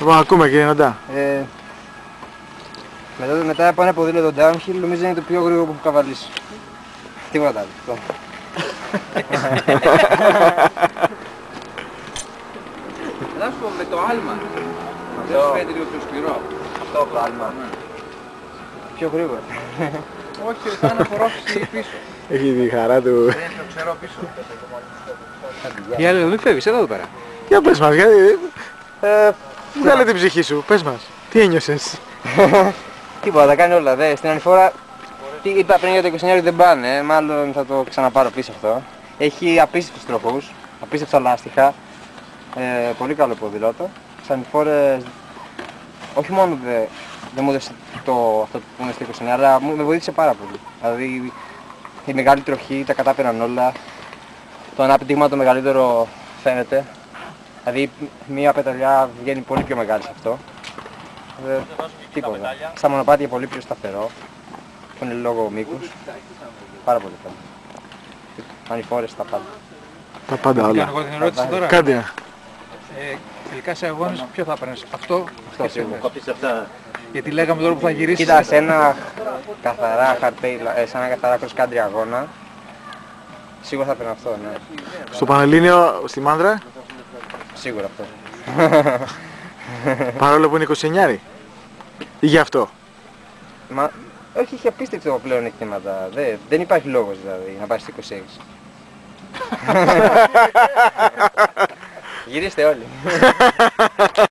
Λοιπόν, ακούμε κύριε Νοντά. Ε, μετά, μετά από ένα ποδήλατο downhill νομίζω είναι το πιο γρήγορο που έχω καβαλήσει. Τίποτα άλλο. Αυτό. Να σου πω με το άλμα. Δεν Αυτό. σου φαίνεται λίγο πιο σκληρό. Αυτό το άλμα. Πιο γρήγορα. Όχι, σαν να απορρόφηση πίσω. Έχει τη χαρά του. Δεν είναι το ξερό πίσω. Για άλλο, μην φεύγεις, εδώ πέρα. Για πες μας, γιατί... Ε, Βγάλε την ψυχή σου, πες μας. Τι ένιωσες; Τίποτα, τα κάνει όλα. Δε. Στην άλλη φορά, τι είπα πριν για το 29 δεν πάνε, ε, μάλλον θα το ξαναπάρω πίσω αυτό. Έχει απίστευτους τροχούς, απίστευτα λάστιχα, ε, πολύ καλό ποδήλατο. Σαν φορές, όχι μόνο δεν δε μου έδωσε το, αυτό που είναι στο 29, αλλά μου, με βοήθησε πάρα πολύ. Δηλαδή η μεγάλη τροχή, τα κατάπαιραν όλα, το ανάπτυγμα το μεγαλύτερο φαίνεται. Δηλαδή μία πεταλιά βγαίνει πολύ πιο μεγάλη σε αυτό. Ε, τίποτα. Στα μονοπάτια πολύ πιο σταθερό. Που είναι λόγω μήκους. Πάρα πολύ καλό. Ανηφόρες τα πάντα. Τα πάντα όλα. Κάνω εγώ την ερώτηση τώρα. Κάντε. ένα. Ε, τελικά σε αγώνες ποιο θα έπαιρνες, αυτό, Αυτό και σε σίγουρα. όλες. Γιατί λέγαμε τώρα που θα γυρίσεις. Κοίτα, σε ένα καθαρά χαρτί, ε, σε ένα καθαρά cross country αγώνα, σίγουρα θα έπαιρνα αυτό, ναι. Στο Πανελλήνιο, στη Μάνδρα, Σίγουρα αυτό. παρόλο που είναι 29 ή γι' αυτό. Μα, όχι, είχε απίστευτο πλέον εκτίματα. Δεν, δεν υπάρχει λόγος δηλαδή να πάει στο 26. Γυρίστε όλοι.